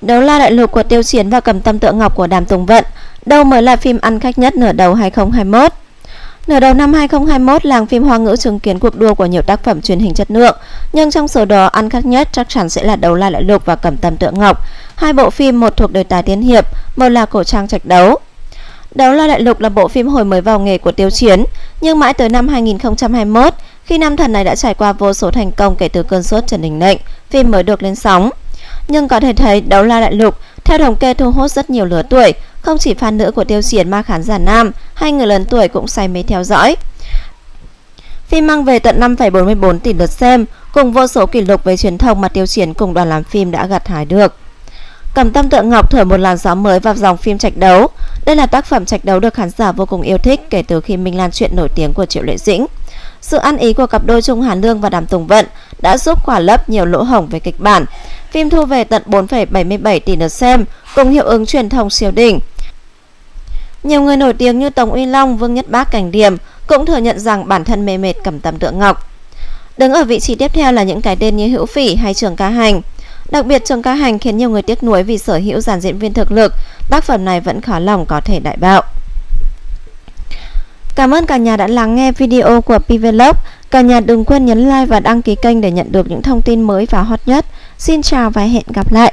Đấu la đại lục của Tiêu Chiến và Cầm Tâm Tượng Ngọc của Đàm Tùng Vận, đâu mới là phim ăn khách nhất nửa đầu 2021. Nửa đầu năm 2021, làng phim Hoa ngữ chứng kiến cuộc đua của nhiều tác phẩm truyền hình chất lượng, nhưng trong số đó ăn khách nhất chắc chắn sẽ là Đấu La Đại Lục và Cẩm Tâm Tượng Ngọc. Hai bộ phim một thuộc đề tài tiên hiệp, một là cổ trang trạch đấu. Đấu La Đại Lục là bộ phim hồi mới vào nghề của Tiêu Chiến, nhưng mãi tới năm 2021, khi nam thần này đã trải qua vô số thành công kể từ cơn sốt Trần Đình Lệnh, phim mới được lên sóng. Nhưng có thể thấy Đấu La Đại Lục theo thống kê thu hút rất nhiều lứa tuổi, không chỉ fan nữ của Tiêu Chiến mà khán giả nam hay người lớn tuổi cũng say mê theo dõi. Phim mang về tận 5,44 tỷ lượt xem, cùng vô số kỷ lục về truyền thông mà Tiêu Chiến cùng đoàn làm phim đã gặt hái được. Cầm tâm tượng ngọc thổi một làn gió mới vào dòng phim trạch đấu. Đây là tác phẩm trạch đấu được khán giả vô cùng yêu thích kể từ khi Minh Lan chuyện nổi tiếng của Triệu Lệ Dĩnh. Sự ăn ý của cặp đôi Trung Hàn Lương và Đàm Tùng Vận đã giúp khỏa lấp nhiều lỗ hổng về kịch bản. Phim thu về tận 4,77 tỷ lượt xem, cùng hiệu ứng truyền thông siêu đỉnh. Nhiều người nổi tiếng như Tống Uy Long, Vương Nhất Bác, Cảnh Điểm cũng thừa nhận rằng bản thân mê mệt cầm tầm tượng ngọc. Đứng ở vị trí tiếp theo là những cái tên như Hữu Phỉ hay Trường Ca Hành. Đặc biệt Trường Ca Hành khiến nhiều người tiếc nuối vì sở hữu dàn diễn viên thực lực, tác phẩm này vẫn khó lòng có thể đại bạo. Cảm ơn cả nhà đã lắng nghe video của PVlog. Cả nhà đừng quên nhấn like và đăng ký kênh để nhận được những thông tin mới và hot nhất. Xin chào và hẹn gặp lại.